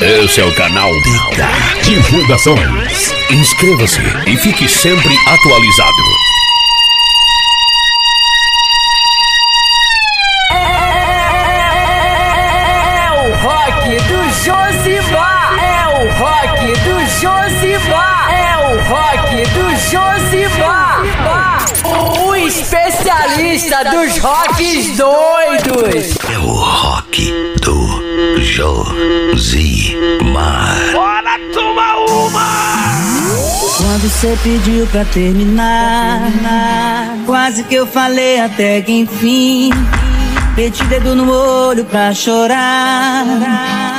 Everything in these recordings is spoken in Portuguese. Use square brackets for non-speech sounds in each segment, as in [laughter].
Esse é o canal Tica Divulgações. Inscreva-se e fique sempre atualizado. É o rock do Josimar. É o rock do Josimar. É o rock do Josimar. O especialista dos rocks doidos. É o rock do Josimar. Bora tomar uma! Quando você pediu pra terminar, quase que eu falei até que enfim. Meti dedo no olho pra chorar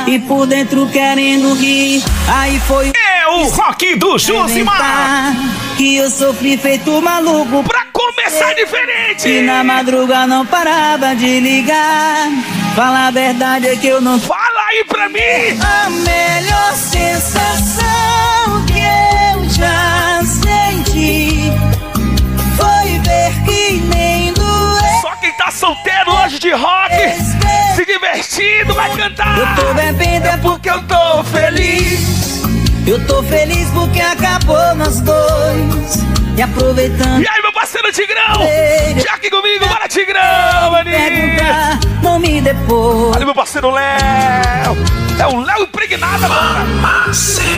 e por dentro querendo rir. Aí foi É o rock do Josimar. que eu sofri feito maluco. Pra começar E diferente. na madruga não parava de ligar. Fala a verdade é que eu não Fala aí pra mim. a melhor sensação que eu já senti foi ver que nem doer. Só quem tá solteiro hoje de rock, se divertindo, vai Eu cantar. tô bebendo é porque eu tô feliz. Eu tô feliz porque acabou nós dois. E aproveitando. E aí, meu parceiro Tigrão? Já aqui comigo, bora Tigrão, maninho. Não me depois. Olha meu parceiro Léo. É o Léo impregnado, mano.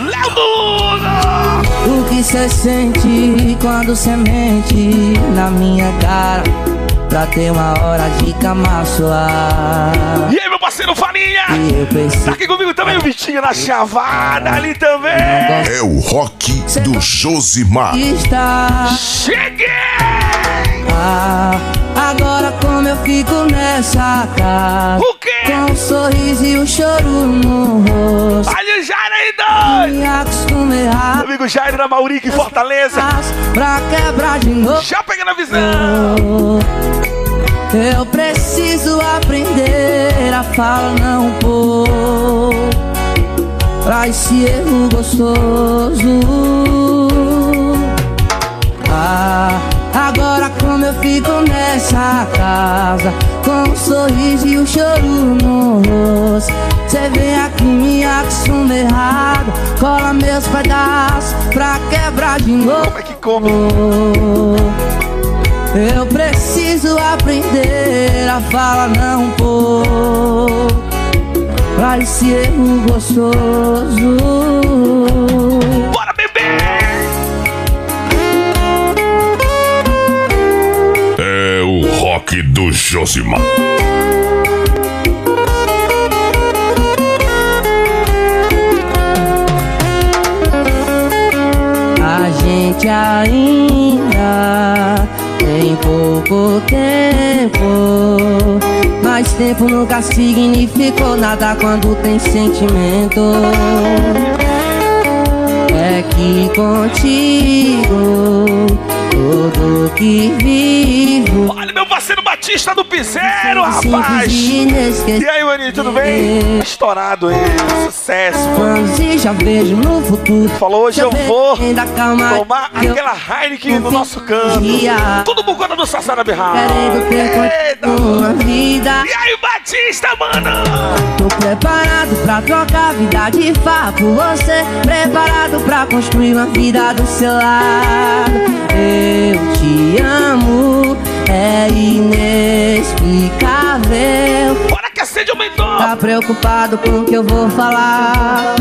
Léo Luna. O que cê sente quando cê mente na minha cara? Pra ter uma hora de cama suar. E aí, meu parceiro Farinha. E eu Tá aqui comigo também o Vitinho na chavada ali também. É o rock do Josimar. Cheguei! Ah, agora como eu fico nessa casa O quê? Com um sorriso e um choro no rosto Olha o Jair aí, doido! Me acostumei Amigo Jair da Maurica em Fortaleza. Pra quebrar de novo Já pegando a visão. Eu preciso aprender a falar não pôr Pra esse erro gostoso Cola meus pedaços pra quebrar de novo Como é que come? eu preciso aprender a falar não pôr Pra esse erro gostoso Bora, bebê! É o rock do Josimar. Gente ainda tem pouco tempo. Mas tempo nunca significou nada quando tem sentimento. É que contigo tudo que vivo Batista do Piseiro, rapaz! e aí, maninho, tudo bem? Estourado aí, sucesso. No. Falou, hoje eu vou tomar aquela Heineken no nosso canto. Tudo por conta do Sassara Birra. Eita. uma vida. E aí, Batista, mano? Tô preparado pra trocar vida de fato você. Preparado pra construir uma vida do seu lado. Eu te amo, é inexplicável. Bora que a sede aumentou. Tá preocupado com o que eu vou falar?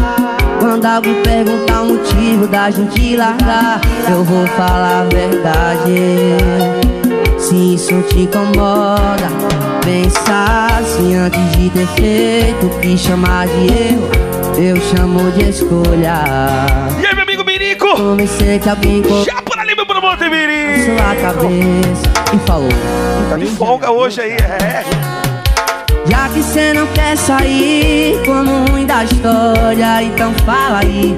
Quando alguém perguntar o motivo da gente largar, eu vou falar a verdade. Se isso te incomoda, pensa assim antes de ter feito o que chamar de erro, eu chamo de escolha. E aí, meu amigo Mirico? Convencer que alguém Já Mirico. sua cabeça e falou. Tá de folga hoje aí, é. Já que cê não quer sair como ruim da história, então fala aí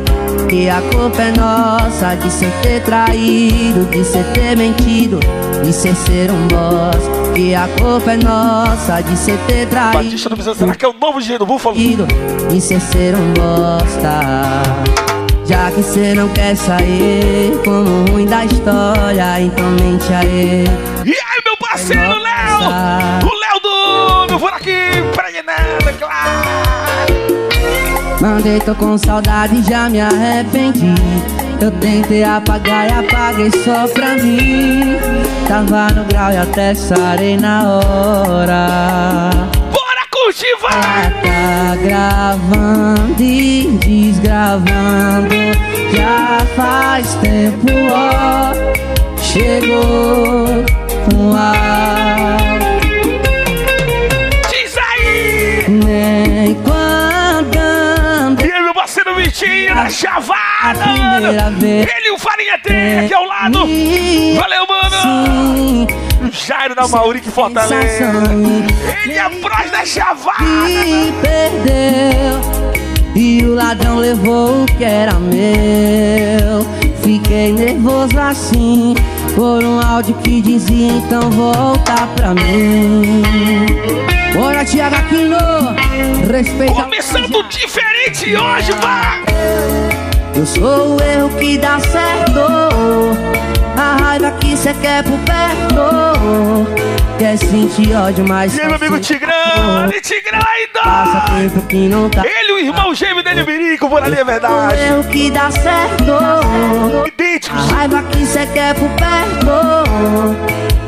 que a culpa é nossa de cê ter traído, de cê ter mentido, de cê ser um boss. Que a culpa é nossa de cê ter traído, Batista do Piseiro, será que é o novo dia do Búfalo? de cê ser um bosta. Já que cê não quer sair como ruim da história, então mente aí. E aí, meu parceiro Léo? O Léo do... Meu por aqui, impregnado, claro. Mandei, tô com saudade, já me arrependi. Eu tentei apagar e apaguei só pra mim. Tava no grau e até sarei na hora. Bora cultivar! Tá gravando e desgravando. Já faz tempo, ó. Chegou um ar. Diz aí! Nem quando ando E aí, meu parceiro Vitinho da Chavada, mano! vez. Ele e o Farinha T aqui ao lado! Valeu, mano! sim, Jairo da Mauri que fortalece! sensação Ele é prós da Chavada! e perdeu. E o ladrão levou o que era meu. Fiquei nervoso assim. Por um áudio que dizia então volta pra mim. Bora, Tiago Aquino. Respeita. Começando diferente hoje, vai! Eu sou o erro que dá certo. A raiva que cê quer por perto. Quer sentir ódio, mas. E aí, meu só amigo amor. Ali, Tigrão aí, Passa tempo que não tá. Ele e o irmão gêmeo dele, Mirico, por ali é O verdade! erro que dá certo. A Idênticos! raiva que cê quer por perto.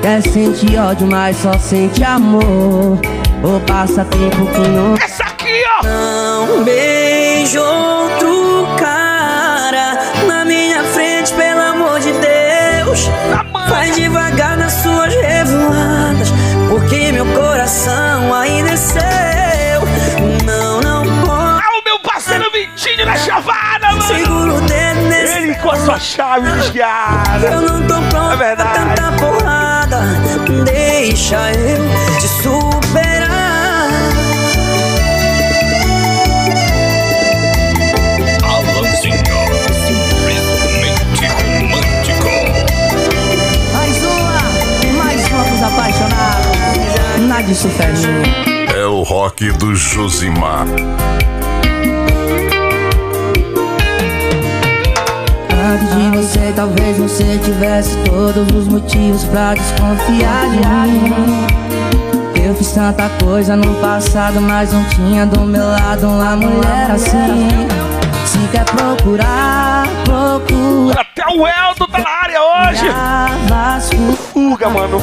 Quer sentir ódio, mas só sente amor. Ou passa tempo que não Essa aqui, ó! Não beijo outro coração ainda é seu. Não, não pode. Ah, o meu parceiro Vitinho da Chavada, mano! Segura o dedo nesse. Ele com a sua chave desguiada! Eu não tô pronto É verdade. pra tanta porrada. Deixa eu te superar. Ferninho. É o rock do Josimar. Antes de você, talvez você tivesse todos os motivos pra desconfiar de mim. Eu fiz tanta coisa no passado, mas não tinha do meu lado uma mulher assim. Se quer procurar, procura. Até o Elton tá na área hoje! Fuga, mano!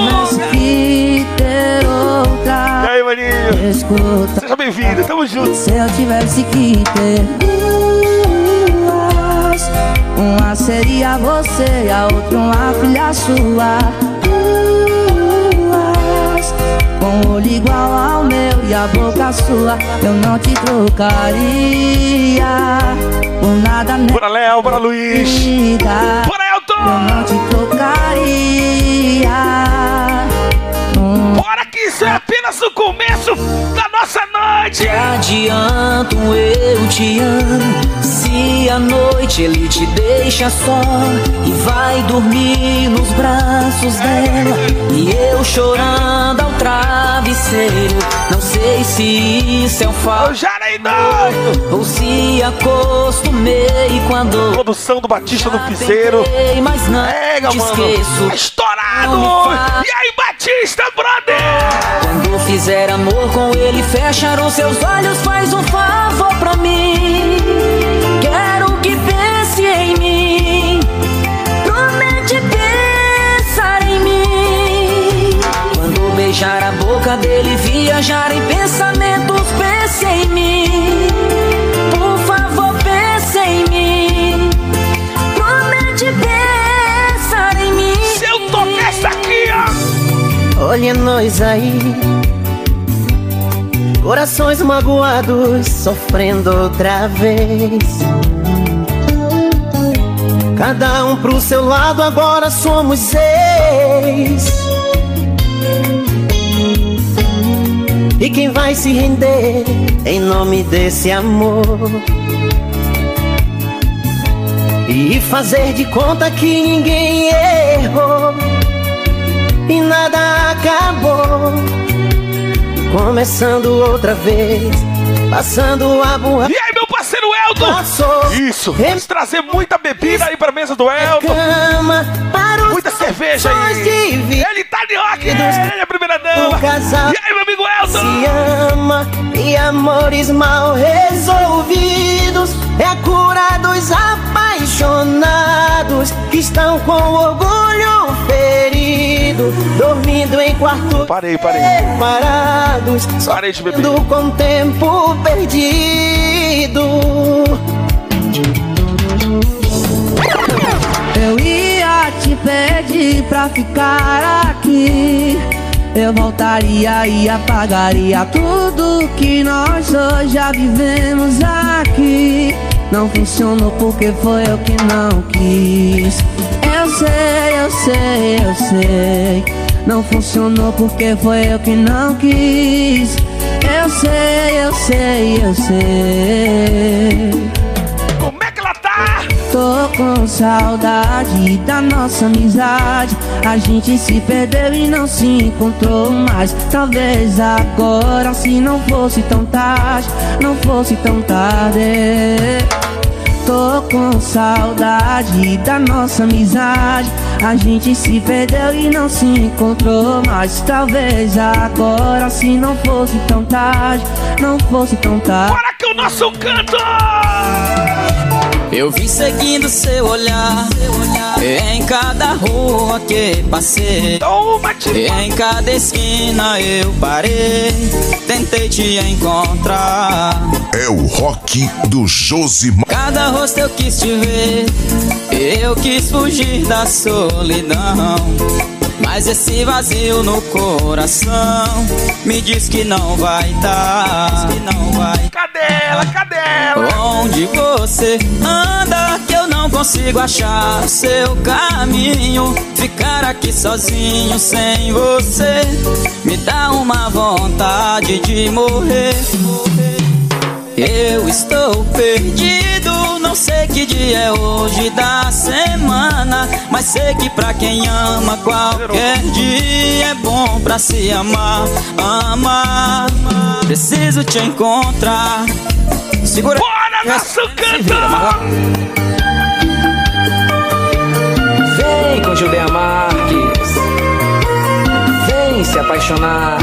Mas Fuga! que ter E aí, maninho? Escuta. Seja bem-vindo, tamo junto! Se eu tivesse que ter duas, uma seria você e a outra uma filha sua. Duas, com olho igual ao meu e a boca sua, eu não te trocaria por nada nessa Bora, Léo, bora, Luiz! Bora, Eu não te trocaria. Isso é apenas o começo da nossa noite! Te adianto, eu te amo. Se à noite ele te deixa só e vai dormir nos braços dela, e eu chorando ao travesseiro, não sei se isso é um fato Jarei doido! ou se acostumei quando Produção do Batista do Piseiro. mas não Pega, te mano! esqueço. Tá estourado! E aí, Brother! Quando fizer amor com ele, fechar os seus olhos, faz um favor pra mim. Quero que pense em mim. Promete pensar em mim. Quando beijar a boca dele, viajar em Olha nós aí, corações magoados, sofrendo outra vez. Cada um pro seu lado, agora somos seis. E quem vai se render em nome desse amor? E fazer de conta que ninguém errou e nada acabou. Começando outra vez, passando a borracha. E aí, meu parceiro Elton? Passou Isso, vamos trazer muita bebida aí pra mesa do Elton. cama Muita cerveja aí. de. Ele tá Tarde Rock, é a primeira dama. Casal E aí, meu amigo Elton? se ama e amores mal resolvidos é a cura dos apaixonados que estão com orgulho dormindo em quarto Parei, parei. separados, Parei de beber. com tempo perdido. Eu ia te pedir pra ficar aqui. Eu voltaria e apagaria tudo que nós dois já vivemos aqui. Não funcionou porque foi eu que não quis. Eu sei, eu sei, eu sei. Não funcionou porque foi eu que não quis. Eu sei, eu sei, eu sei. Como é que ela tá? Tô com saudade da nossa amizade. A gente se perdeu e não se encontrou mais. Talvez agora, se não fosse tão tarde, não fosse tão tarde. Tô com saudade da nossa amizade. A gente se perdeu e não se encontrou mais. Talvez agora, se não fosse tão tarde, não fosse tão tarde. Bora que o nosso canto! Eu vi seguindo seu olhar Em cada rua que passei Toma, Em cada esquina eu parei Tentei te encontrar É o rock do Josimar. Cada rosto eu quis te ver. Eu quis fugir da solidão Mas esse vazio no coração Me diz que não vai dar. Vai Cadê ela? Cadê ela? Onde você anda que eu não consigo achar seu caminho? Ficar aqui sozinho sem você Me dá uma vontade de morrer Eu estou perdido, não sei que dia é hoje da semana Mas sei que pra quem ama qualquer dia é bom pra se amar Amar, preciso te encontrar Segura Bora, nosso canto! Vem com Judeia Marques. Vem se apaixonar.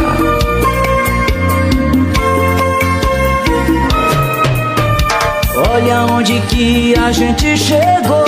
Olha onde que a gente chegou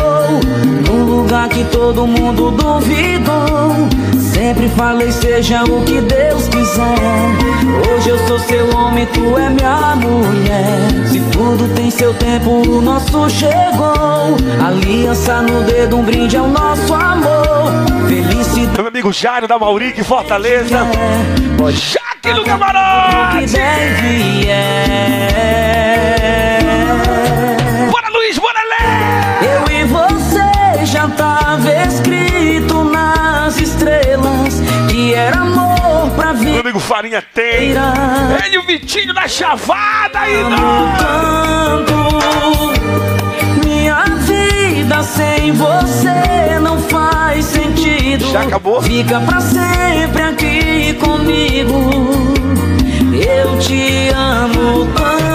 Num lugar que todo mundo duvidou. Sempre falei seja o que Deus quiser. Hoje eu sou seu homem, tu é minha mulher. Se tudo tem seu tempo, o nosso chegou. Aliança no dedo, um brinde ao nosso amor. Felicidade. Meu amigo Jairo da Maurique, Fortaleza. é. Jaque no que camarote! deve é amigo Farinha tem. Ele e o Vitinho da chavada Amo não! Minha vida sem você não faz sentido. Já acabou? Fica pra sempre aqui comigo. Eu te amo tanto.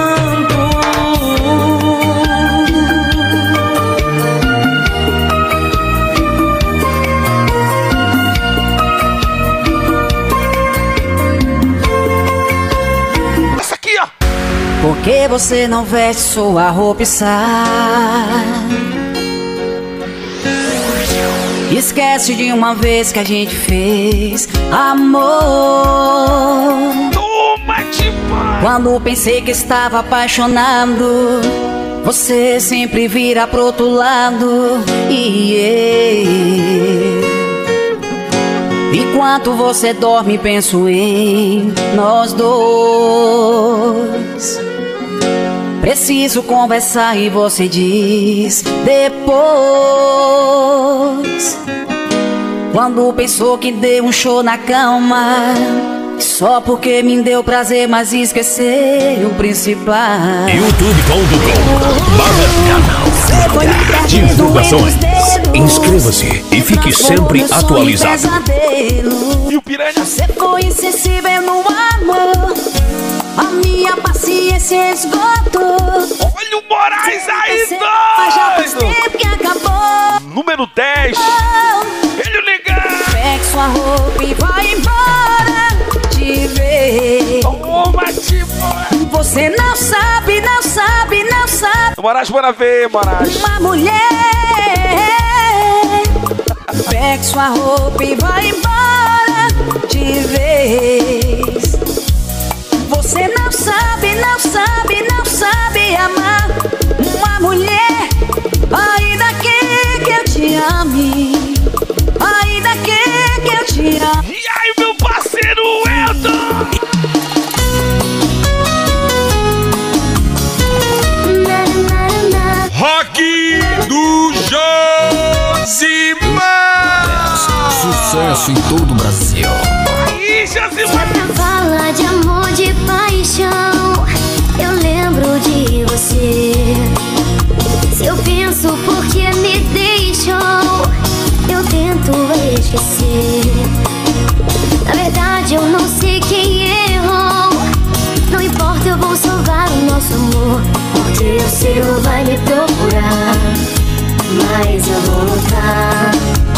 Por que você não veste sua roupa e sai? Esquece de uma vez que a gente fez amor. Pá. Quando pensei que estava apaixonado, você sempre vira pro outro lado. E eu, enquanto você dorme, penso em nós dois. Preciso conversar e você diz depois. Quando pensou que deu um show na cama. Só porque me deu prazer, mas esqueceu o principal. youtube.com barra canal. Divulgações. Inscreva-se e fique sempre atualizado. E o Piranha? Você foi insensível no amor. A minha paciência esgotou. Olha o Moraes aí, doido! Número 10. Oh, Ele ligado. Pegue sua roupa e vai embora. Te ver. Toma, tipo. É. Você não sabe, não sabe, não sabe. Moraes, bora ver, Moraes. Uma mulher. Pega sua roupa e vai embora. Te ver. Você não sabe, não sabe, não sabe amar Uma mulher Ainda que, que eu te ame Ainda que, que eu te ame E aí, meu parceiro Elton? Rock do Josimar! Sucesso em todo o Brasil. Aí, Josimar! Penso porque me deixou, eu tento esquecer. Na verdade, eu não sei quem errou. Não importa, eu vou salvar o nosso amor. Porque o seu vai me procurar. Mas eu vou lutar.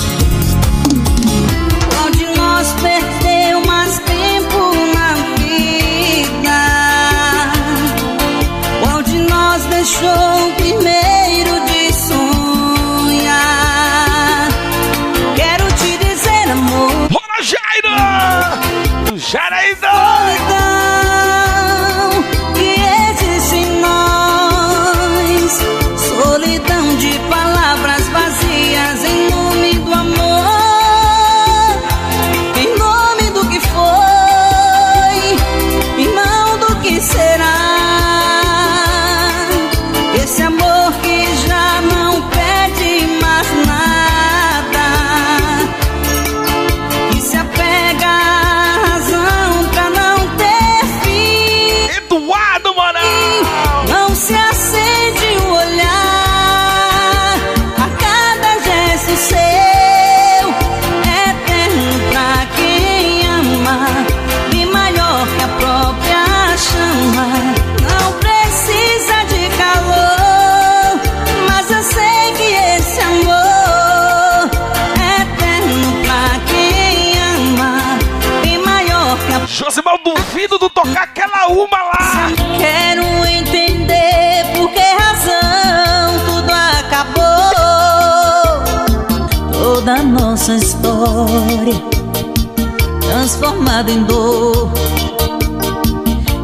Transformada em dor.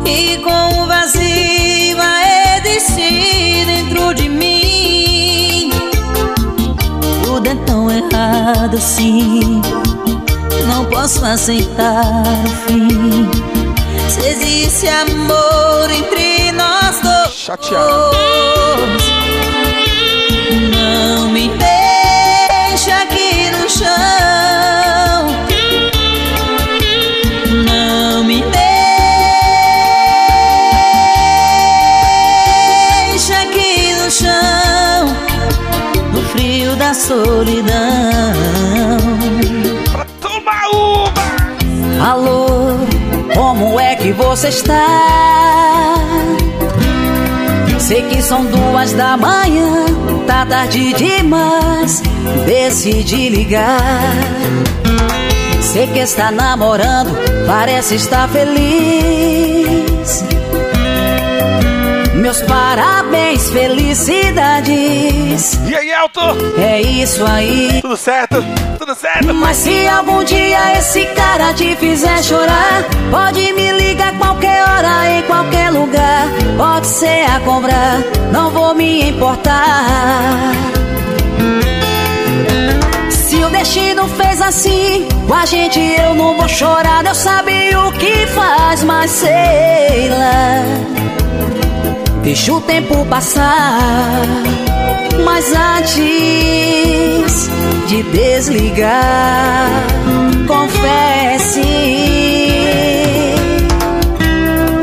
E com o vazio a existir dentro de mim. Tudo é tão errado assim. Não posso aceitar o fim. Se existe amor entre nós dois, Chateado. Solidão. Pra tomar uma! Alô, como é que você está? Sei que são duas da manhã, tá tarde demais. Decidi ligar. Sei que está namorando, parece estar feliz. Meus parabéns, felicidades. E aí, Elton? É isso aí. Tudo certo? Tudo certo? Mas se algum dia esse cara te fizer chorar, pode me ligar qualquer hora, em qualquer lugar. Pode ser a cobrar, não vou me importar. Se o destino fez assim, com a gente eu não vou chorar. Deus sabe o que faz, mas sei lá. Deixa o tempo passar. Mas antes de desligar, confesse.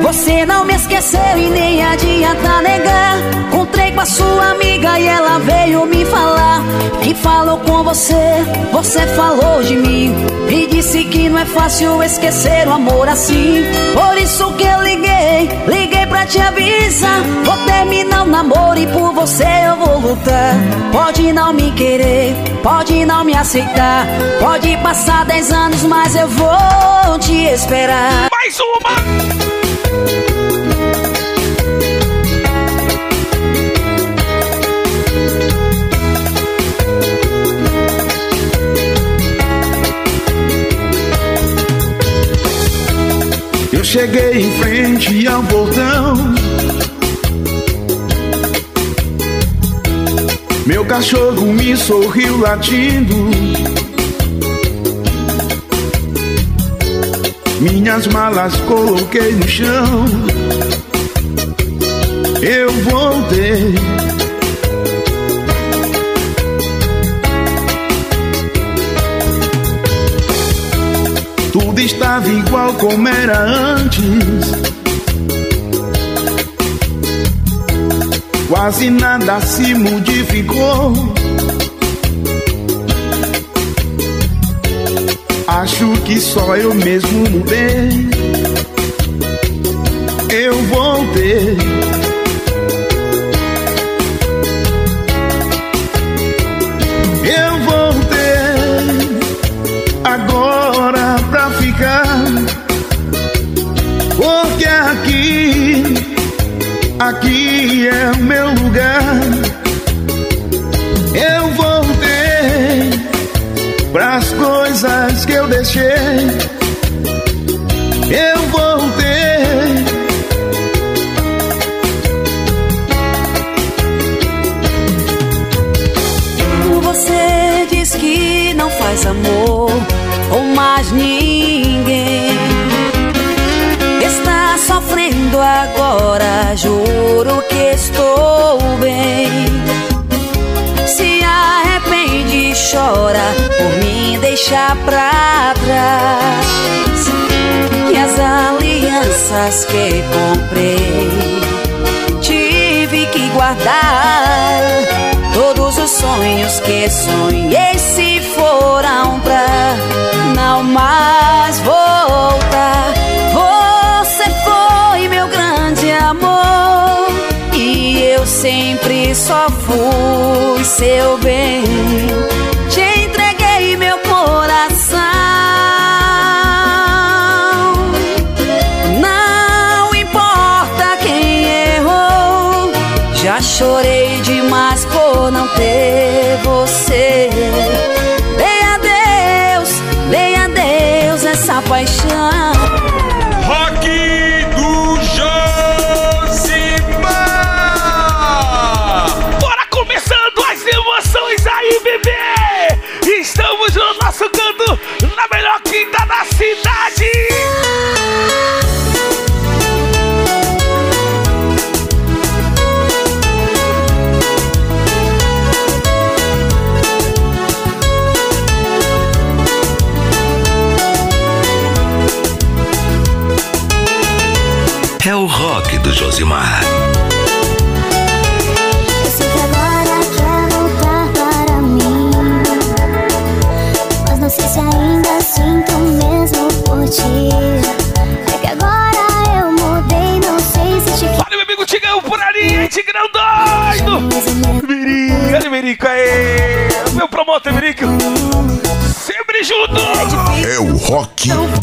Você não me esqueceu e nem adianta negar. Encontrei com a sua amiga e ela veio me falar que falou com você, você falou de mim. Me disse que não é fácil esquecer o amor assim. Por isso que eu liguei, liguei pra te avisar. Vou terminar o namoro e por você eu vou lutar. Pode não me querer, pode não me aceitar. Pode passar dez anos, mas eu vou te esperar. Mais uma! Cheguei em frente ao portão. Meu cachorro me sorriu latindo. Minhas malas coloquei no chão. Eu voltei. Tudo estava igual como era antes. Quase nada se modificou. Acho que só eu mesmo mudei. Eu voltei. Aqui, aqui é meu lugar. Eu voltei pras coisas que eu deixei. Eu voltei. Você diz que não faz amor com mais ninguém. Agora, juro que estou bem. Se arrepende chora por mim deixar pra trás. E as alianças que comprei tive que guardar. Todos os sonhos que sonhei se foram pra não mais voltar. Só fui seu bem.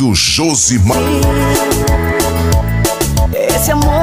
Do Josimar. Esse amor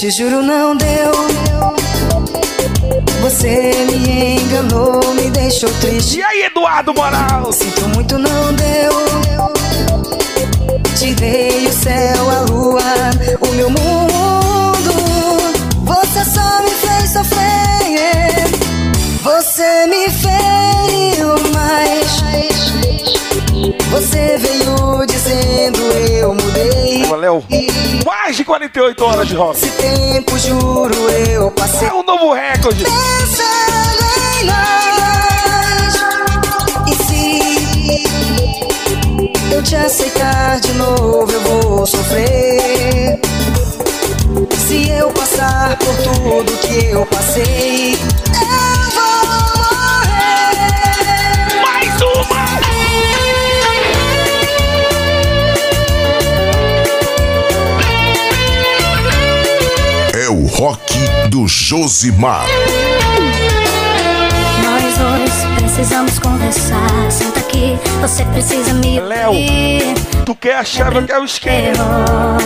te juro, não deu. Você me enganou, me deixou triste. E aí, Eduardo Moral? Sinto muito, não deu. Tirei o céu, a lua, o meu mundo. Você só me fez sofrer. Você me feriu mais. Você veio dizendo eu mudei. Qual o Léo. Mais de 48 horas de rock. Esse tempo, juro, eu passei. É um novo recorde. Pensando em nós. E se eu te aceitar de novo, eu vou sofrer. Se eu passar por tudo que eu passei, eu vou do Josimar. Nós dois precisamos conversar. Senta aqui, você precisa me Léo, ouvir. tu quer a chave, eu quero o esquema.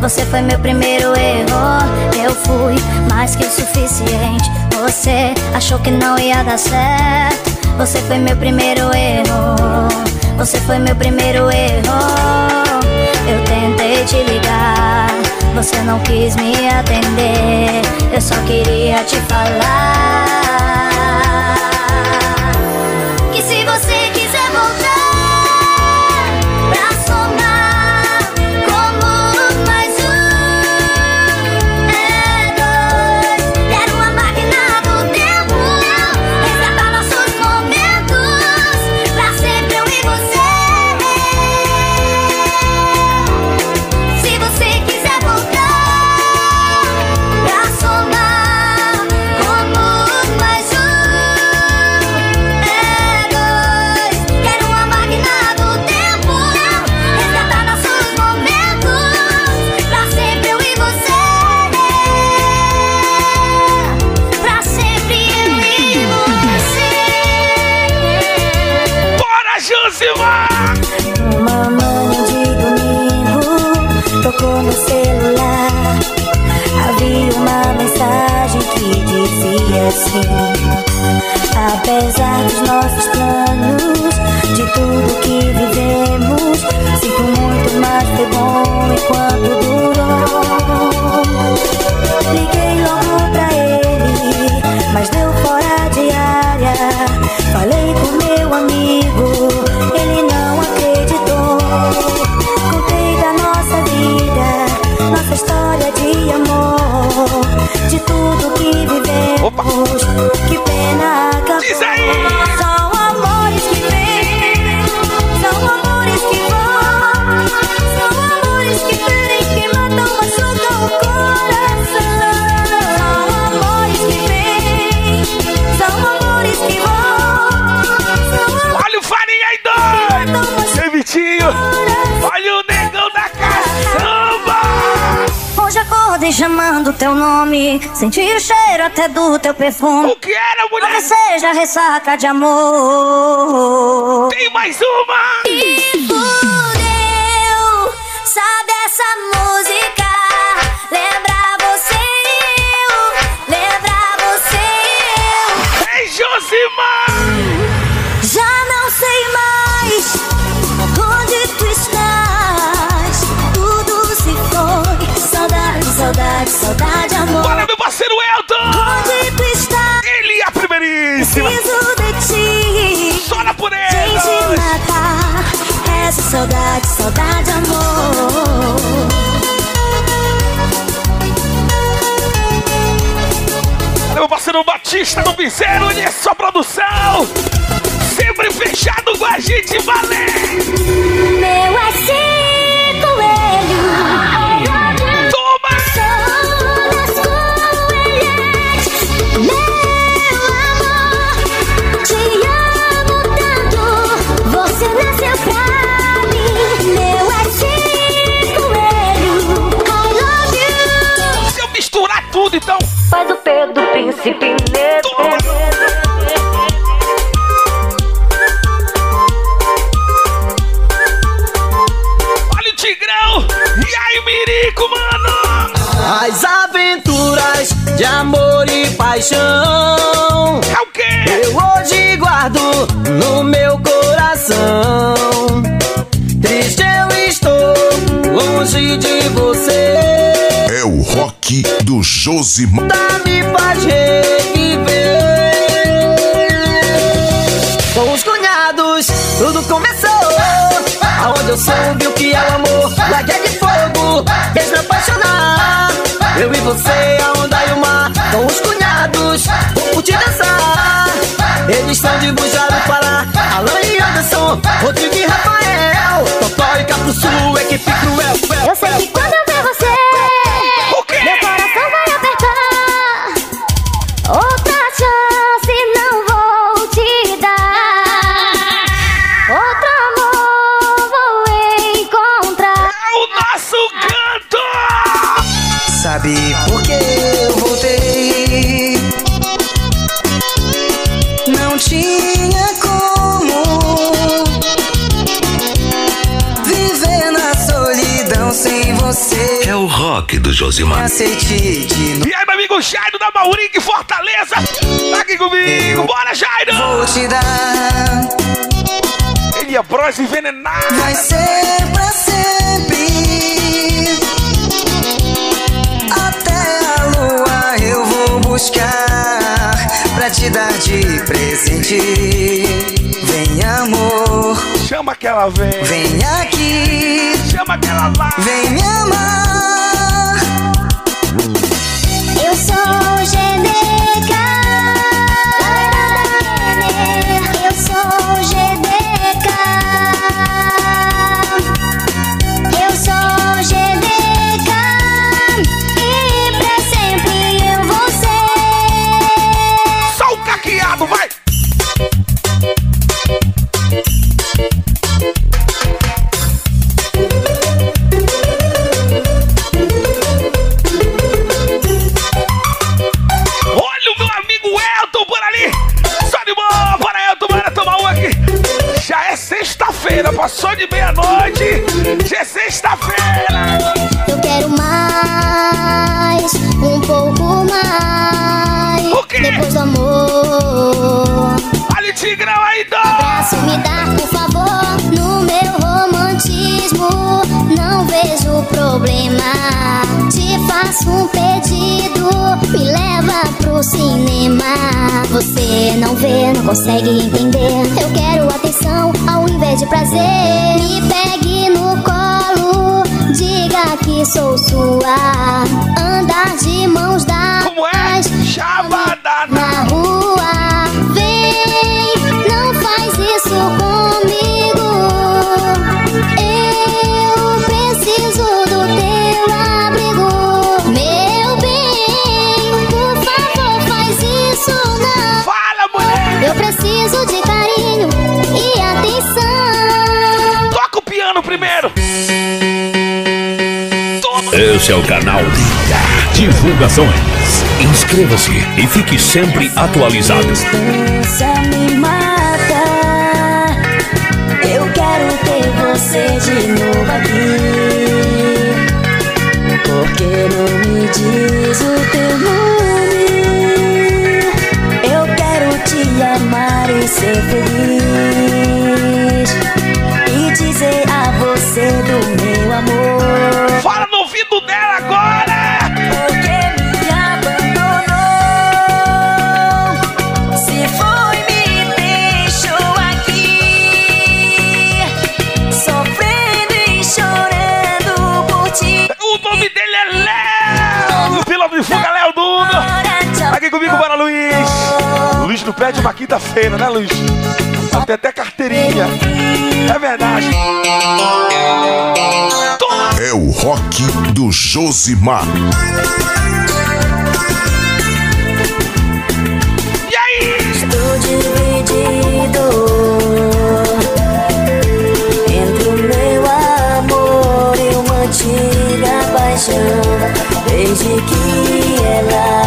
Você foi meu primeiro erro. Eu fui mais que o suficiente. Você achou que não ia dar certo. Você foi meu primeiro erro. Você foi meu primeiro erro. Eu tentei te ligar. Você não quis me atender. Eu só queria te falar. Assim: Apesar dos nossos planos, de tudo que vivemos, sinto muito, mas foi bom enquanto durou. Liguei história de amor, de tudo que vivemos. Que pena acabou. Diz aí! São amores que vêm, são amores que vão, são amores que ferem, chamando teu nome Senti o cheiro até do teu perfume O que era, mulher? Talvez seja ressaca de amor Tem mais uma! E fudeu Sabe essa música parceiro Elton! Ele é a primeiríssima! Chora por ele! Sem te matar. Essa saudade, saudade, amor. Olha, meu parceiro Batista do Piseiro, ele é só produção! Sempre fechado com a gente, valeu! Meu assim negro. Olha o Tigrão! E aí, Mirico, mano! As aventuras de amor e paixão É o quê? eu hoje guardo no meu coração. Triste eu estou longe de você. É o rock do Josimar. Tá me faz você, a onda e o mar Com os cunhados, vou curtir dançar. Eles são de Bujaro, Pará. Alan e Anderson, Rodrigo e Rafael. Totó e Capro Sul, equipe cruel Eu sei que Josimar. aceite de novo. E aí, meu amigo Jairo da Mauric Fortaleza, tá aqui comigo, bora Jairo! Vou te dar, Ele é bros envenenado. vai ser pra sempre. Até a lua eu vou buscar pra te dar de presente. Vem, amor, Chama aquela vem, vem aqui, chama aquela lá. vem me amar. Tigrão aí, dó! abraço me dá, por favor. No meu romantismo, não vejo problema. Te faço um pedido, me leva pro cinema. Você não vê, não consegue entender. Eu quero atenção ao invés de prazer. Me pegue no colo, diga que sou sua. Andar de mãos dadas. Como é? Chavada Na rua, O canal Divulgações. Inscreva-se e fique sempre atualizado. me mata. Eu quero ter você de novo aqui. Porque não me diz o teu nome? Eu quero te amar e ser feliz. Não pede uma quinta-feira, né, Luiz? Tem até carteirinha. É verdade. É o rock do Josimar. E aí? Estou dividido Entre o meu amor e uma antiga paixão Desde que ela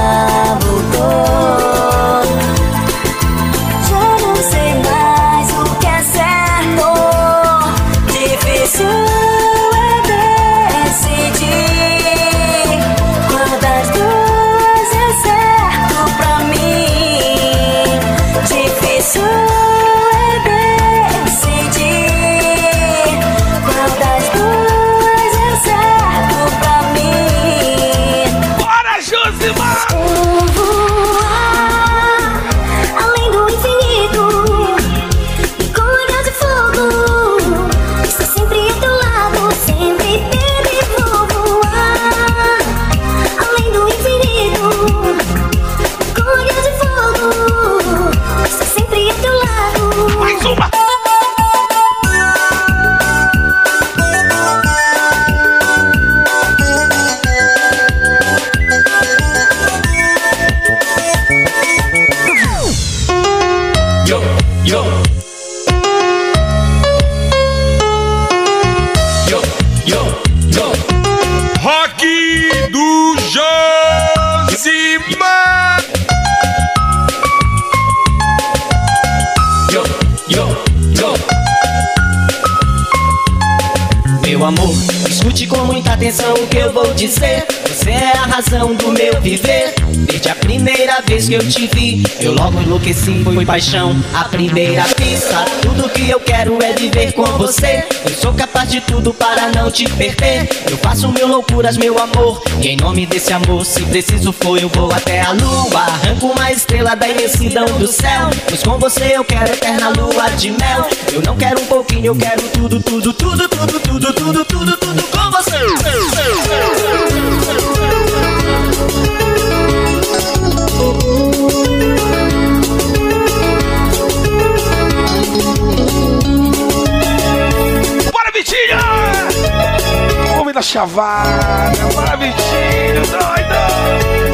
paixão, a primeira pista. Tudo que eu quero é viver com você. Eu sou capaz de tudo para não te perder. Eu faço mil loucuras, meu amor. E em nome desse amor, se preciso for, eu vou até a lua. Arranco uma estrela da imensidão do céu. Pois com você eu quero eterna lua de mel. Eu não quero um pouquinho, eu quero tudo, tudo, tudo, tudo, tudo, tudo, tudo, tudo, tudo com você. da chavada, maravilhinho, doido.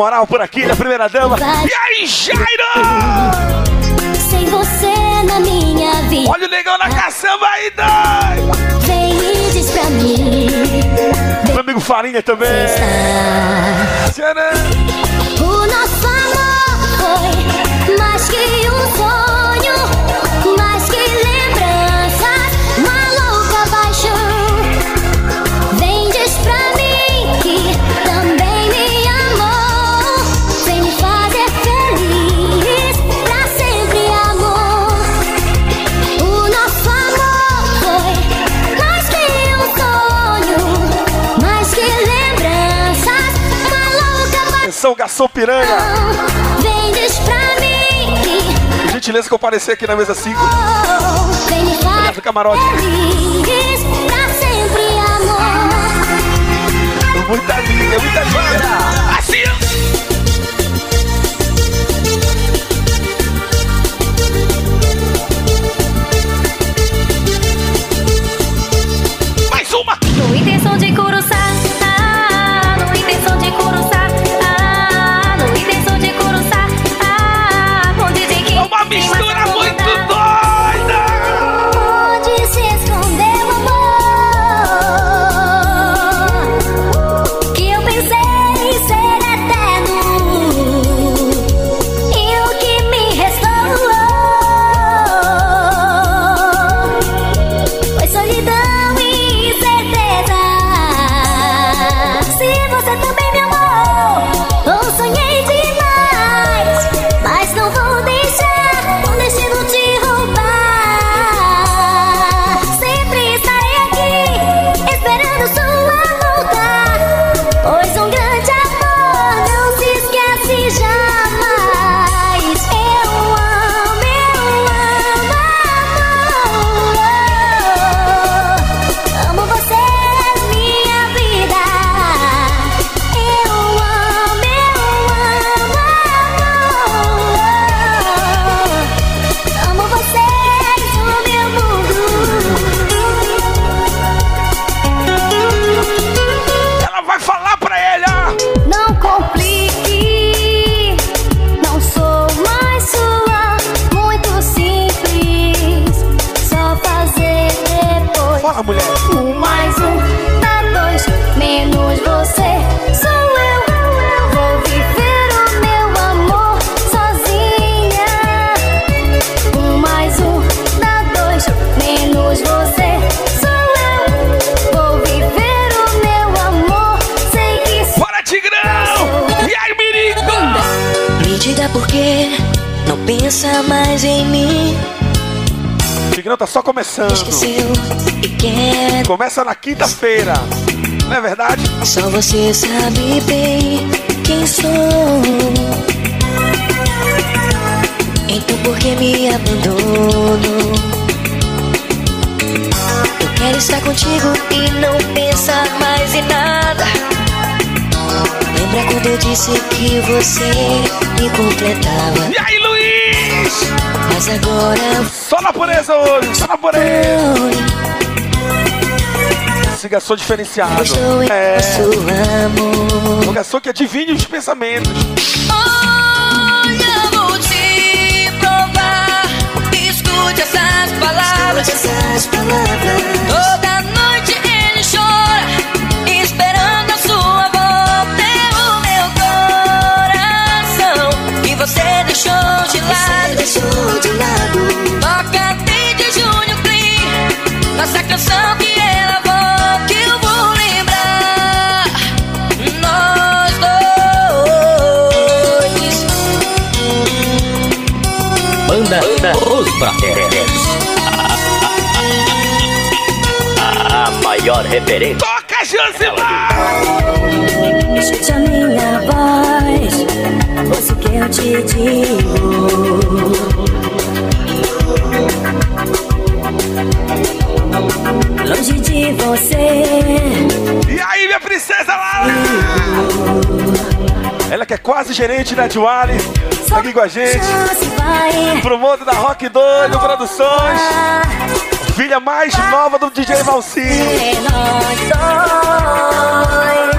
moral por aqui, da primeira dama. E aí, Jairo! Sem você na minha vida. Olha o negão na caçamba aí, doido! Vem e diz pra mim. Meu amigo Farinha também. O nosso amor foi mais que um sonho. Atenção, garçom piranga. Por gentileza que eu parecer aqui na mesa 5. Aliás, do camarote. Muita linha, muita linha. Quinta-feira. Não é verdade? Só você sabe bem quem sou. Então por que me abandono? Eu quero estar contigo e não pensar mais em nada. Lembra quando eu disse que você me completava? E aí, Luiz? Mas agora Só na pureza hoje, só na pureza. Esse garçom diferenciado. É, um garçom que adivinha os pensamentos. Olha, vou te provar. Escute essas palavras. Essas palavras. Toda Prateres. A, a maior referência. Toca, Josimar! Escute a minha voz, ouça o que eu te digo. Longe de você, E aí, minha princesa Lara? Ela que é quase gerente da Diwali, tá aqui com a gente. Vai Promotor da Rock Doido Produções. Filha mais nova do DJ Valci. ser nós dois.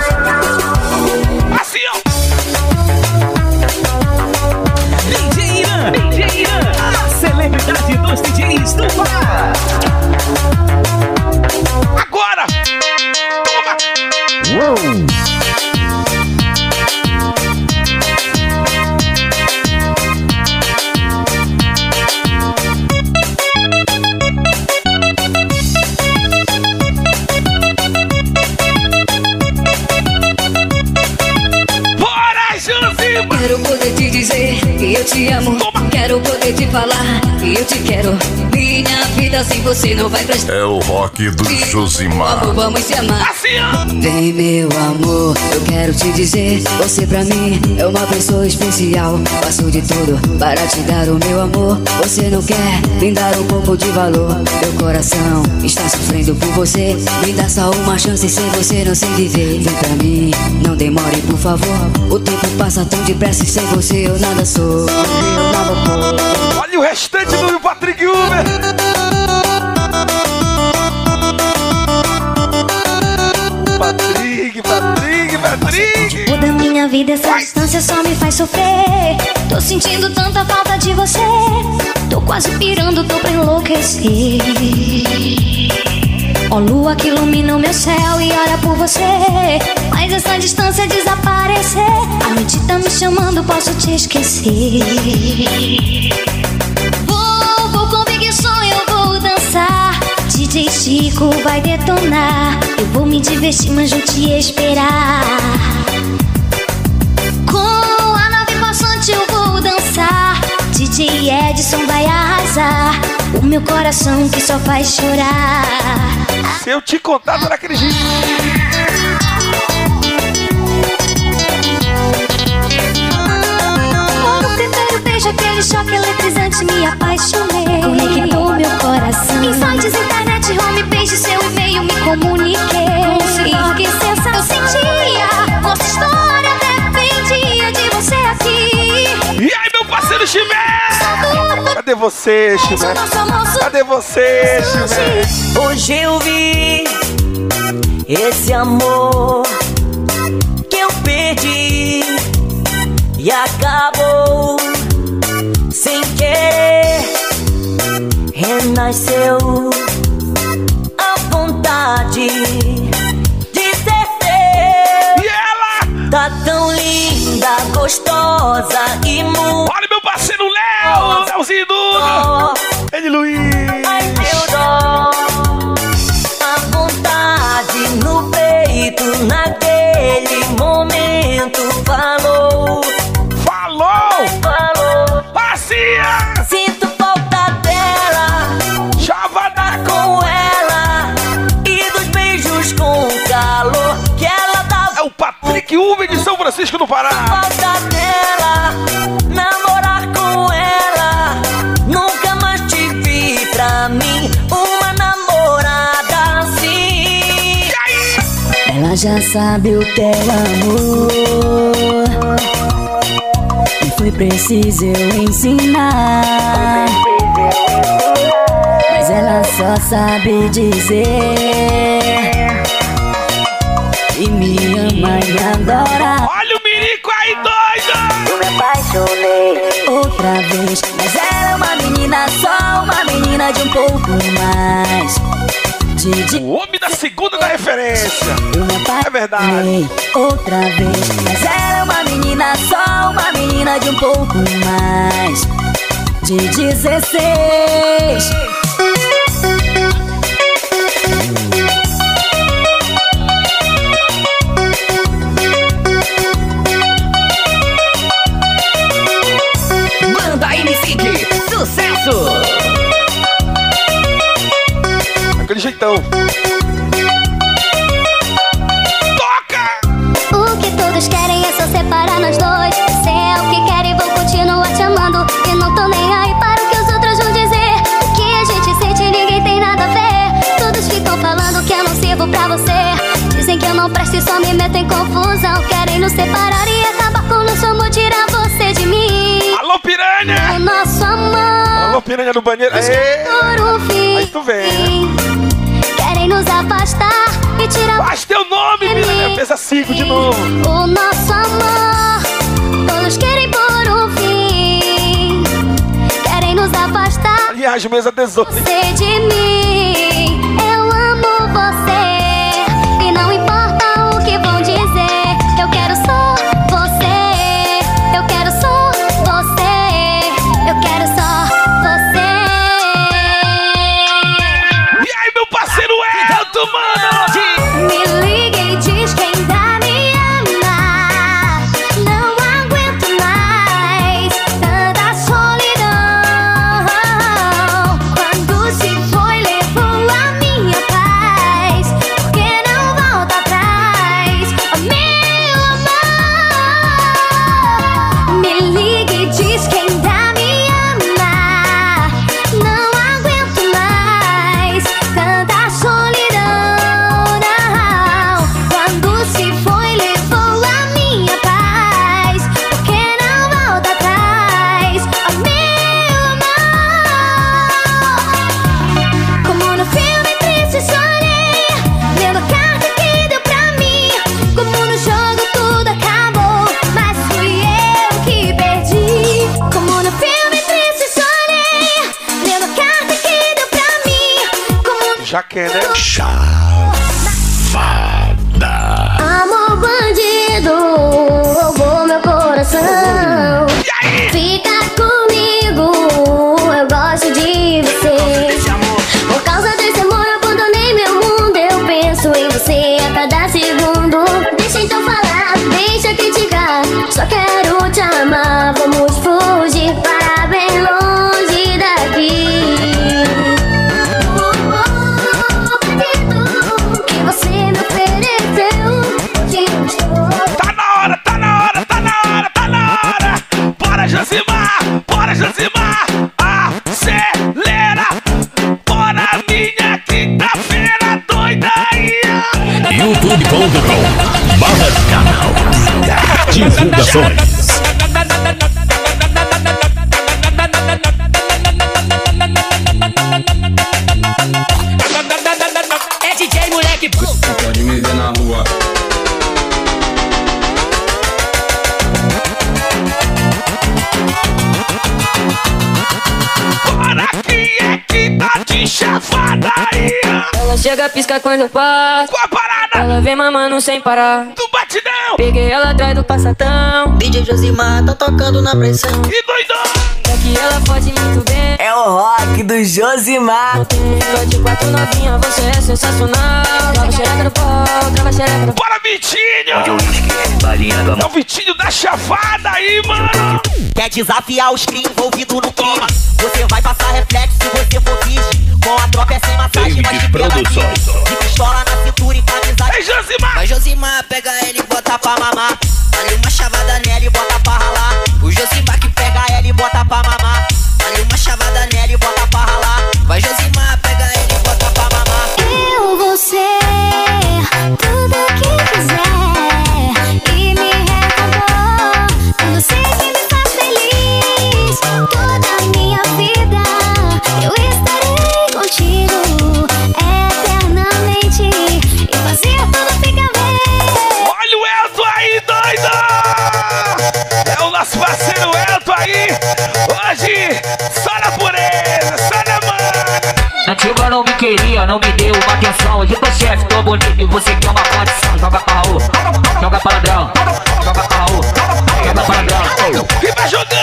Te falar que eu te quero. Minha vida sem você não vai prestar. É o rock do Josimar. Amor, vamos se amar. Assim, ó. Vem, meu amor, eu quero te dizer. Você pra mim é uma pessoa especial. Faço de tudo para te dar o meu amor. Você não quer me dar um pouco de valor. Meu coração está sofrendo por você. Me dá só uma chance sem você não sei viver. Vem pra mim, não demore, por favor. O tempo passa tão depressa e sem você eu nada sou. Eu nada vou. Olha o restante do Patrick Uber. Patrick, Patrick, Patrick. Toda minha vida essa distância só me faz sofrer. Tô sentindo tanta falta de você. Tô quase pirando, tô pra enlouquecer. Ó lua que ilumina o meu céu e ora por você. Mas essa distância desaparecer. A noite tá me chamando, posso te esquecer. DJ Chico vai detonar. Eu vou me divertir, mas vou te esperar. Com a nave passante eu vou dançar. DJ Edson vai arrasar. O meu coração que só faz chorar. Se eu te contar, não acredita. No primeiro beijo, aquele choque eletrizante me apaixonei. Conectou meu coração. Insights, internet, homepage, seu e-mail me comuniquei. Que sensação eu sentia. Nossa história dependia de você aqui. E aí, meu parceiro Chimé? Cadê você, Chimé? Cadê você, Chimé? Hoje eu vi esse amor que eu perdi e acabou sem querer. Renasceu a vontade vontade de ser seu. E ela? Tá tão linda, gostosa e muito. Olha meu parceiro Léo! Léozinho Duda! Ele Luiz! Francisco do Pará! Falta dela. Namorar com ela. Nunca mais tive pra mim uma namorada assim. Ela já sabe o que é amor. E foi preciso eu ensinar. Mas ela só sabe dizer. E me ama e adora. Apaixonei outra vez. Mas ela é uma menina só, uma menina de um pouco mais. De, de... O homem da segunda da referência! Eu me apaixonei É verdade! outra vez. Mas ela é uma menina só, uma menina de um pouco mais. De 16. Sucesso! Aquele jeitão! Toca! O que todos querem é só separar nós dois. Se é o que querem, vou continuar te amando. E não tô nem aí para o que os outros vão dizer. O que a gente sente, ninguém tem nada a ver. Todos ficam falando que eu não sirvo pra você. Dizem que eu não presto e só me meto em confusão. Querem nos separar e acabar com o nosso amor, tirar piranha do banheiro! Fim. Aí tu vem! Querem nos afastar e tirar Faz teu nome, piranha! Pensa cinco de novo! o nosso amor. Todos querem por um fim. Querem nos afastar Aliás, mesa 18! você de mim. Chega, pisca quando passa. Qual a parada? Ela vem mamando sem parar. Do batidão. Peguei ela atrás do passatão. DJ Josimar tá tocando na pressão. E doidão. É que ela pode muito bem. É o rock do Josimar. Tô de quatro novinha, você é sensacional. Trava xereca no pau, trava xereca no Bora, Vitinho! É o Vitinho da chavada aí, mano! Quer desafiar os cria envolvido no clima? Você vai passar reflexo se você for virgem. Com a tropa é sem massagem, mas de Produções. De pistola na cintura e camisa. Ei, Josimar! Vai, Josimar, pega ele e bota pra mamar. Dá-lhe uma chavada nela e bota pra ralar. O Josimar que pega ela e bota pra mamar. Dá-lhe uma chavada nela e bota pra ralar. Vai, Josimar, pega Hoje, só na pureza, só na mano! Antiga não me queria, não me deu uma atenção Hoje tô chefe, tô bonito e você quer uma condição. Joga pra Raul, joga pra ladrão Joga pra Raul, joga pra ladrão E vai jogando,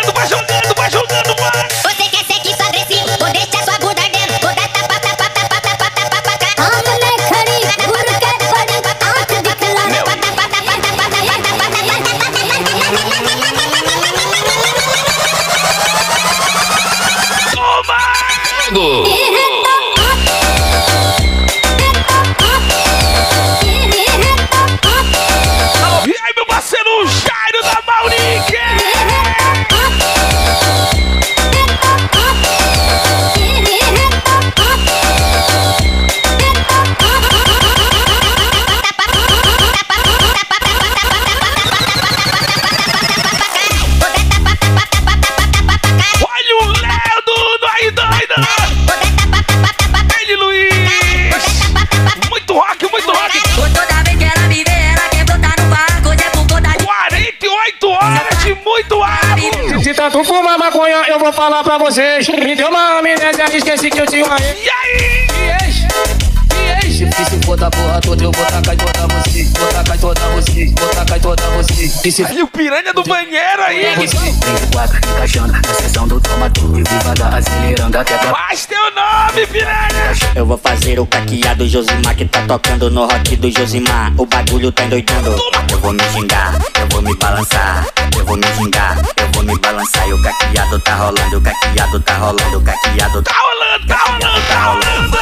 vou falar pra vocês. Me deu uma amnésia, esqueci que eu tinha uma ex. E aí? E ex? E se for da porra toda, eu vou tacar em toda você. Vou tacar em toda você. Vou tacar em toda você. E se Olha o piranha do banheiro aí! Tem quatro encaixando na sessão do toma tudo E devagar acelerando até pra Faz teu nome, piranha! Eu vou fazer o caqueado Josimar que tá tocando no rock do Josimar. O bagulho tá endoidando. Eu vou me gingar, eu vou me balançar. Eu vou me gingar, eu vou me balançar. E o caqueado tá rolando, o caqueado tá rolando, o caqueado tá rolando, tá rolando, tá rolando.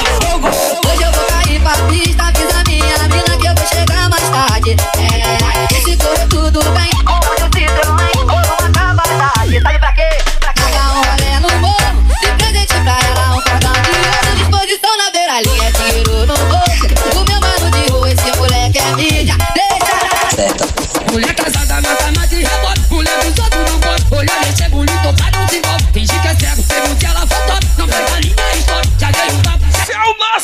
Hoje eu vou cair pra pista, avisa minha mina que eu vou chegar mais tarde. É, e se correr tudo bem, hoje eu te dou hein, uma cabaçagem. Sabe pra quê? Pra cagar um rolê no morro, de presente pra ela um cordão de ouro. Disposição na beira linha, tiro no bolso. O meu mano de rua, esse moleque é mídia. Deixa Mulher casada na cama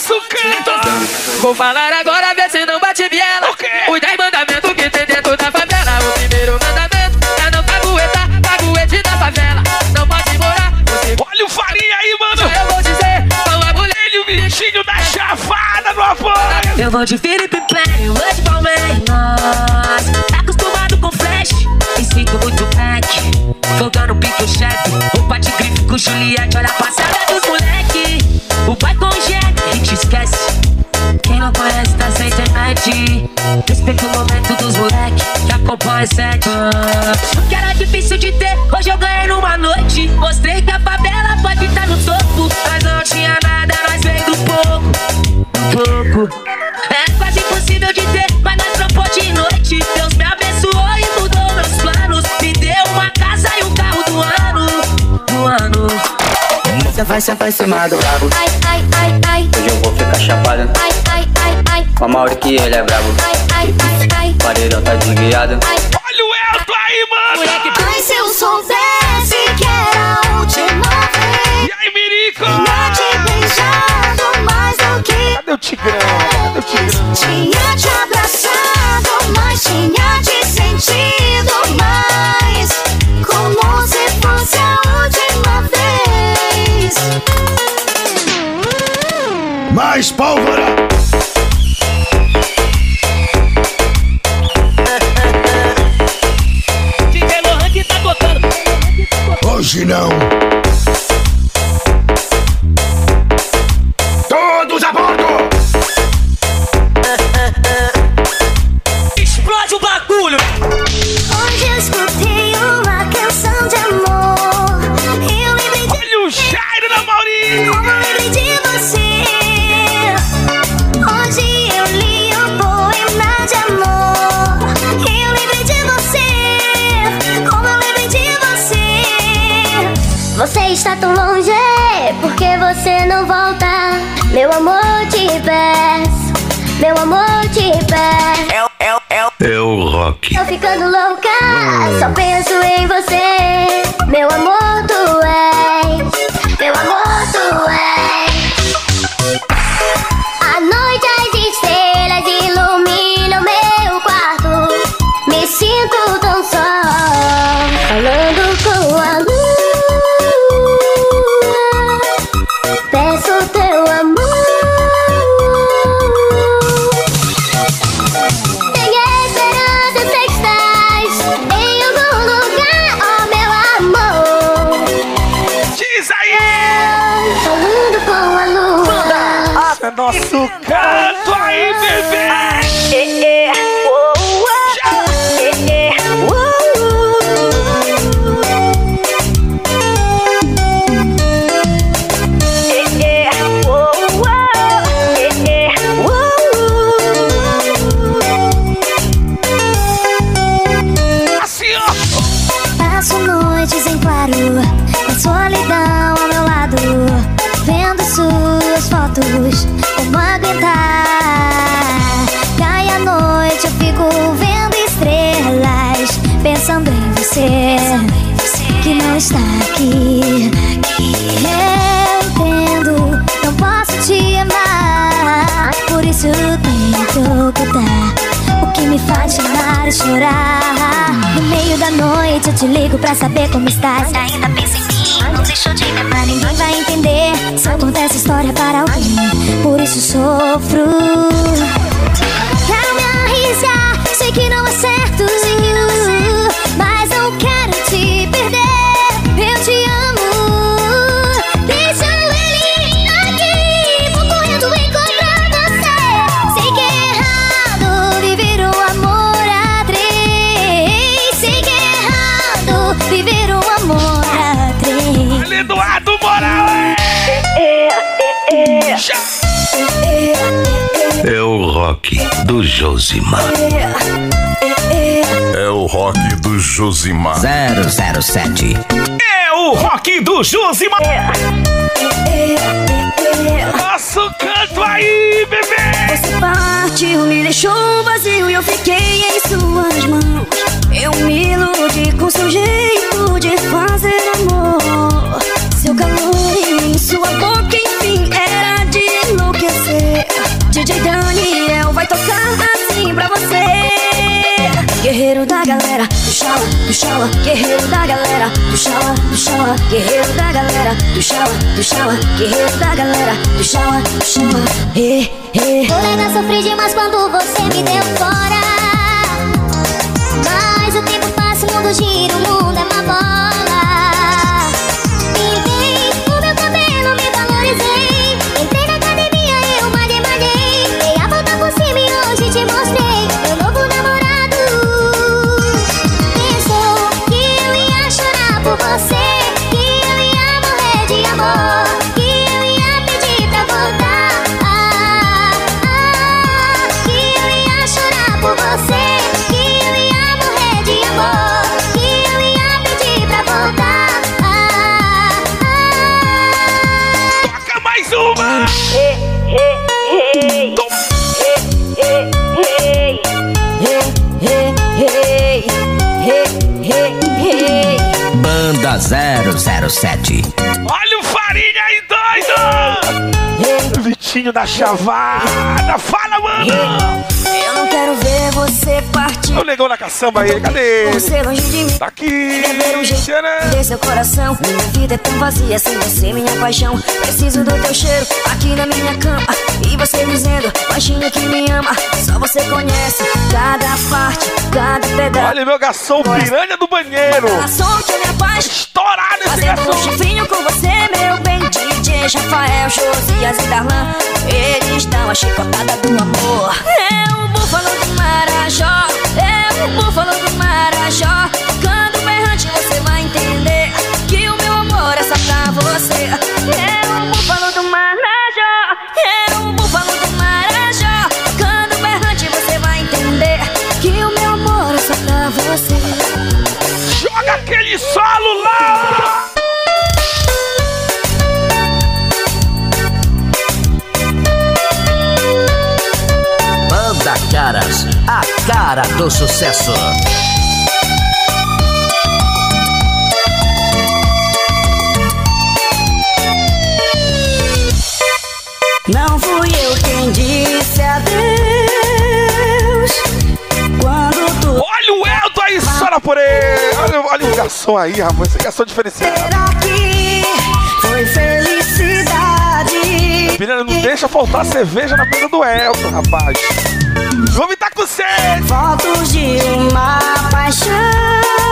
nosso canto! Vou falar agora, vê se não bate biela. Os 10 mandamentos que tem dentro da favela. O primeiro mandamento é não caguetar, caguete da favela. Não pode morar, você Olha o farinha aí, mano! eu vou dizer. Não é mulher. Ele, o Vitinho da chavada no apoio! Eu vou de Felipe Play, eu vou de Palmeiras. Tá acostumado com flash e sinto muito back. Jogando pique o chefe, o pate grife com Juliette. Olha a passada Respeita o momento dos moleque que acompanha sete. Que era difícil de ter, hoje eu ganhei numa noite. Mostrei que a favela pode estar no topo. Mas não tinha nada, nós veio do pouco. Do pouco. Vai sentar em cima do brabo. Ai, ai, ai, ai, Hoje eu vou ficar chapado. ai, ai, ai, ai, Com a Mauri que ele é brabo. ai, ai, ai, ai. Paredão tá desguiado. Olha o Elton aí, mano! Ai, se eu soubesse que era a última vez. E aí, Mirico? Tinha te beijado mais do que Cadê o Tigrão? Cadê o Tigrão? Tinha te Mais pólvora! [laughs] DJ Lohan que tá tocando. Hoje não! Ficando louca, só penso em você. Meu amor, No meio da noite eu te ligo pra saber como estás. Ainda pensa em mim, não deixou de me amar Ninguém vai entender. Se eu contar essa história para alguém Por isso sofro. Quero me arriscar, sei que não é certo Josimar. É o rock do Josimar. 007. É o rock do Josimar! Nosso canto aí, bebê! Você partiu, me deixou vazio e eu fiquei em suas mãos. Eu me iludi com seu jeito de fazer amor. Seu calor em sua pra você. Guerreiro da galera, do chala, guerreiro da galera, do chala, guerreiro da galera, do chala, guerreiro da galera, chala, do chala, eh, eh. Colega, sofri demais quando você me deu fora. Mas o tempo passa, o mundo gira, o mundo 007. Olha o Farinha aí, doido! Vitinho da Chavada, fala mano! Eu não quero ver você partir. O negão na caçamba aí, cadê? Você longe de mim. Tá aqui. Quer ver um jeito de seu coração. Minha vida é tão vazia sem você, minha paixão. Preciso do teu cheiro aqui na minha cama. E você dizendo, baixinho que me ama. Só você conhece cada parte, cada pedaço. Olha meu garçom, piranha do banheiro. Garçom que me apaixona. Estourado esse Fazendo um chifrinho com você, meu bem. DJ Rafael, Josias e Darlan. Eles dão a chicotada do amor. É o búfalo do Marajó. É o búfalo do Marajó. Quando berrante você vai entender que o meu amor é só pra você. É o búfalo do Marajó. É o búfalo do Marajó. Quando berrante você vai entender que o meu amor é só pra você. Joga aquele solo Caras, a cara do sucesso. Não fui eu quem disse adeus Quando tu Olha o Elton aí, chora por ele! Olha, olha o garçom aí, rapaz, esse garçom diferenciado. será que foi felicidade Menina, não deixa faltar cerveja na mesa do Elton, rapaz. O homem tá com sede! Fotos de uma paixão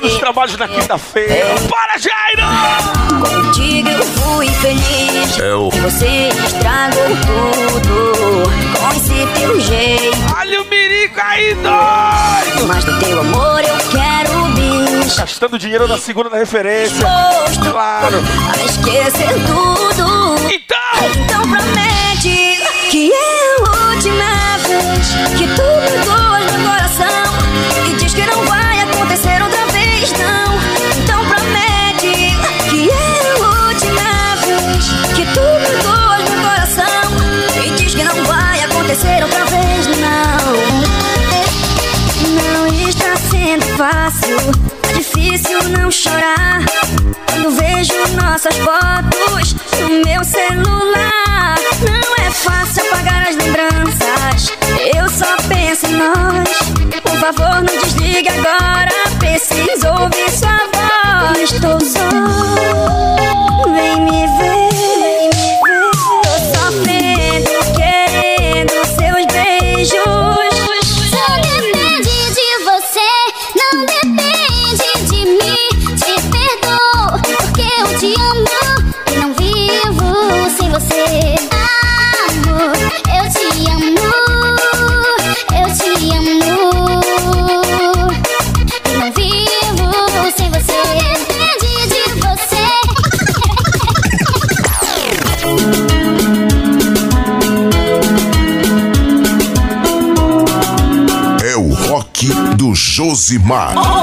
ser Já começando os trabalhos na quinta-feira. Para, Jairo! Contigo eu fui feliz É o- E você estragou tudo Com esse teu jeito Olha o Mirico aí, doido! Mas do teu amor eu quero bis Gastando dinheiro na segunda da referência. Disposto Claro. a esquecer tudo É difícil não chorar Quando vejo nossas fotos no meu celular. Não é fácil apagar as lembranças. Eu só penso em nós. Por favor não desligue agora. Preciso ouvir sua voz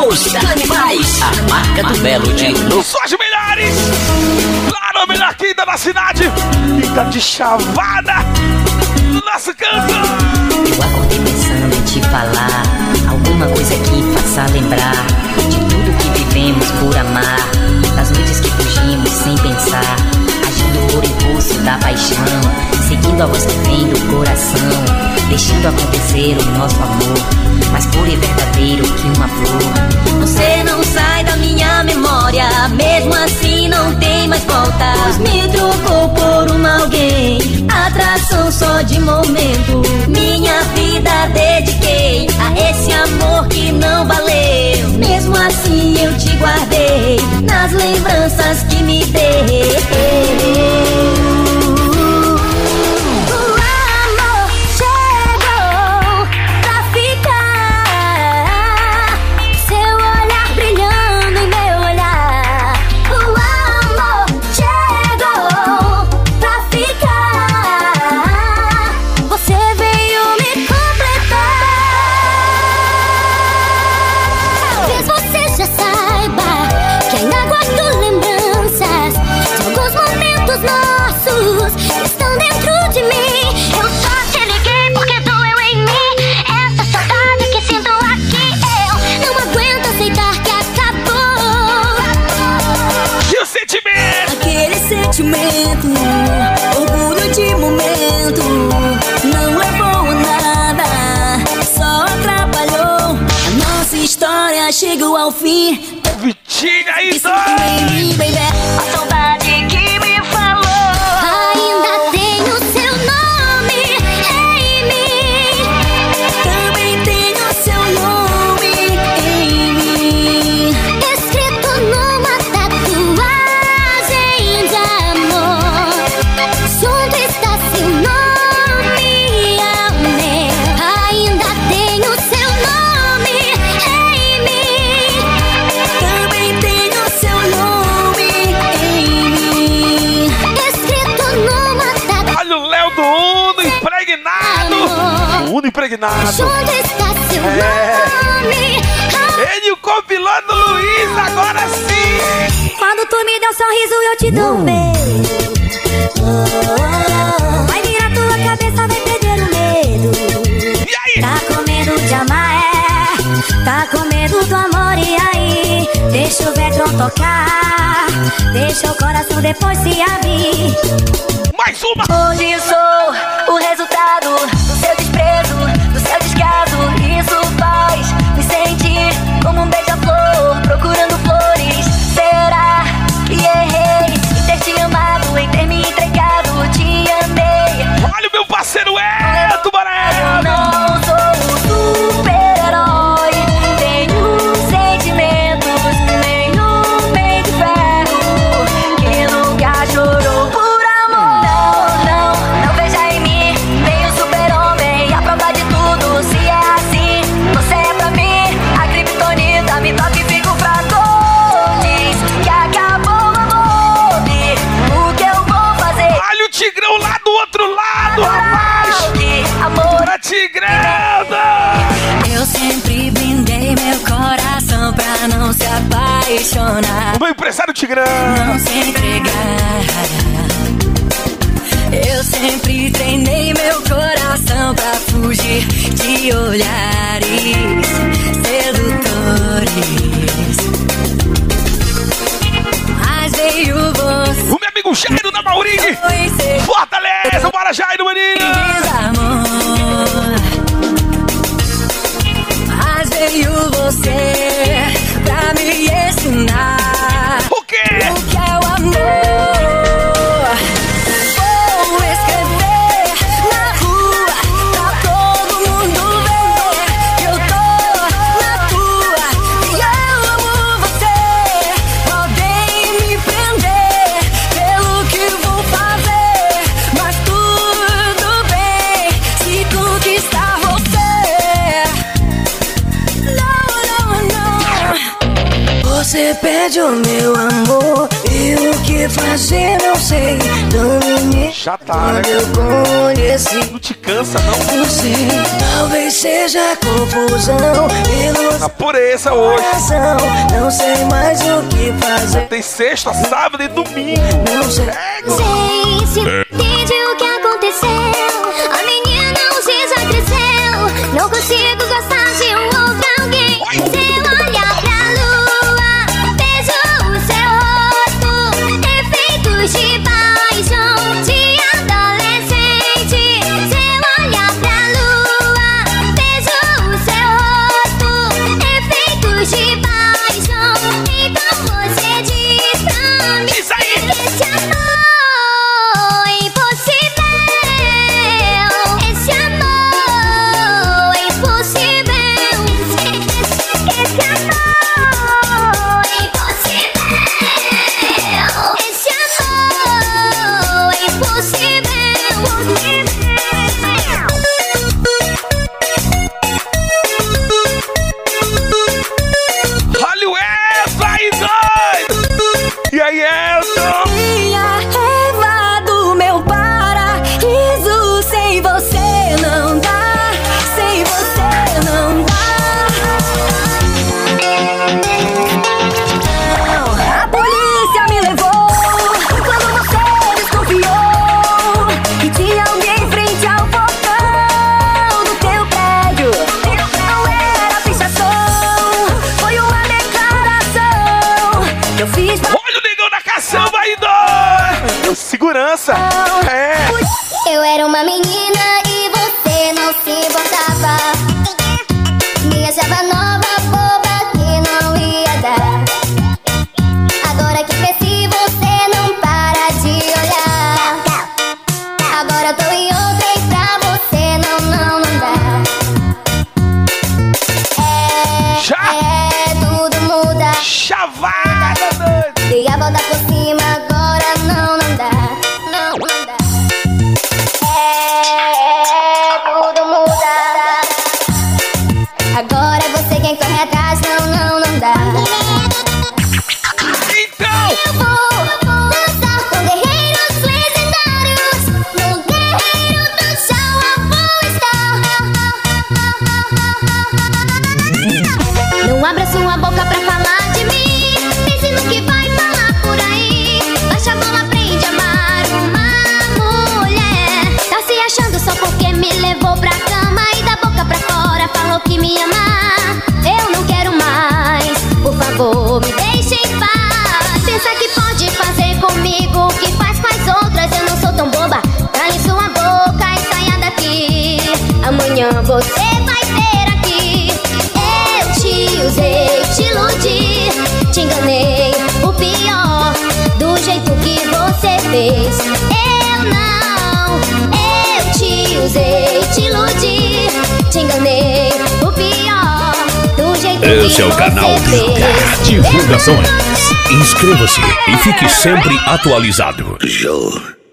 Os animais, a marca do Belo de Lu. Só as melhores! Claro, a melhor quinta da cidade! Quinta de chavada! Nosso canto! Eu acordei pensando em te falar Alguma coisa que faça lembrar De tudo que vivemos por amar Das noites que fugimos sem pensar Agindo por impulso da paixão Seguindo a voz que vem do coração Deixando acontecer o nosso amor Mais puro e verdadeiro que uma flor. Você não sai da minha memória Mesmo assim não tem mais volta. Pois me trocou por uma alguém Atração só de momento. Minha vida dediquei A esse amor que não valeu. Mesmo assim eu te guardei Nas lembranças que me deu chegou ao fim. Impregnado. Junto está seu É. nome. Ele e o copiloto Luiz, agora sim. Quando tu me deu um sorriso, eu te dou um beijo. Vai virar tua cabeça, vai perder o medo. E aí? Tá com medo de amar, é? Tá com medo do amor, e aí? Deixa o vetron tocar. Deixa o coração depois se abrir. Mais uma! Hoje sou o resultado Tigrão. não se entregar. Eu sempre treinei meu coração pra fugir de olhares sedutores. Mas veio você. O meu amigo Jairo da Maurini. Fortaleza, bora Jairo. Desamor. Mas veio você Meu amor e o que fazer não sei. Domine Já tá, né? quando eu conheci. Não te cansa, não? Você talvez seja confusão pelo A pureza hoje. coração. Não sei mais o que fazer. Tem sexta, sábado e domingo. Não sei. Sei se entende o que aconteceu. Sempre atualizado. Josimar.